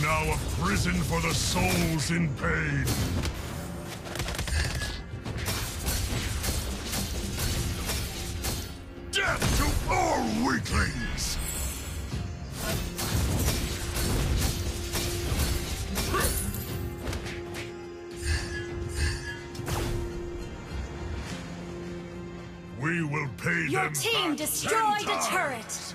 is now a prison for the souls in pain. Death to all weaklings! We will pay Your them team destroyed a turret.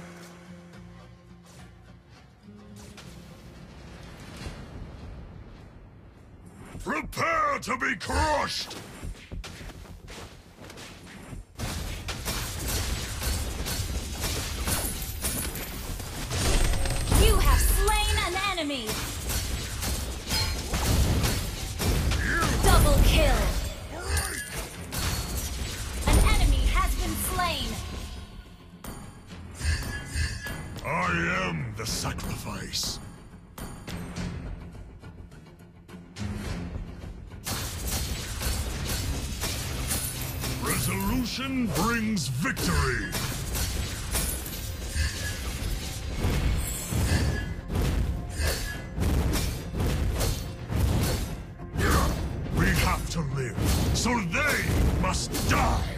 Prepare to be crushed! You have slain an enemy. Double kill. An enemy has been slain. I am the sacrifice. Resolution brings victory. We have to live, so they must die.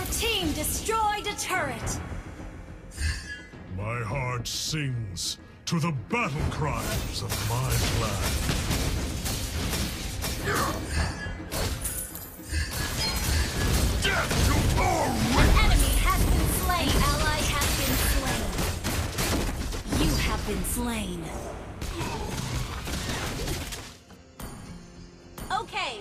Your team destroyed a turret. My heart sings to the battle cries of my clan. Death to all Enemy has been slain. Ally has been slain. You have been slain. Okay.